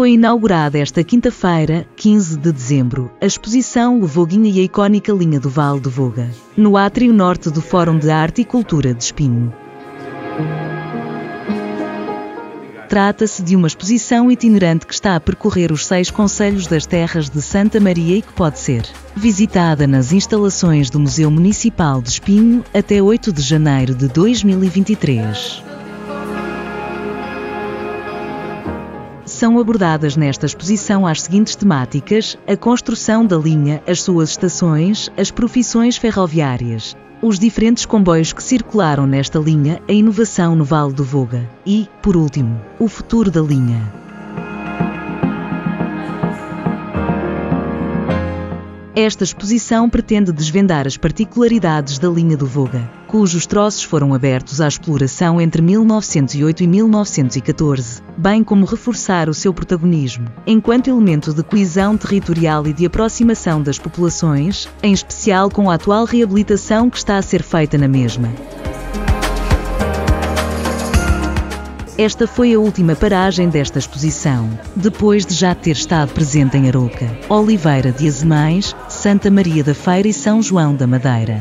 Foi inaugurada esta quinta-feira, 15 de dezembro, a exposição O Voguinha e a icónica linha do Vale do Voga, no átrio norte do Fórum de Arte e Cultura de Espinho. Trata-se de uma exposição itinerante que está a percorrer os seis concelhos das terras de Santa Maria e que pode ser visitada nas instalações do Museu Municipal de Espinho até 8 de janeiro de 2023. São abordadas nesta exposição as seguintes temáticas: a construção da linha, as suas estações, as profissões ferroviárias, os diferentes comboios que circularam nesta linha, a inovação no Vale do Voga e, por último, o futuro da linha. Esta exposição pretende desvendar as particularidades da linha do Voga, cujos troços foram abertos à exploração entre 1908 e 1914, bem como reforçar o seu protagonismo, enquanto elemento de coesão territorial e de aproximação das populações, em especial com a atual reabilitação que está a ser feita na mesma. Esta foi a última paragem desta exposição, depois de já ter estado presente em Arouca, Oliveira de Azemais, Santa Maria da Feira e São João da Madeira.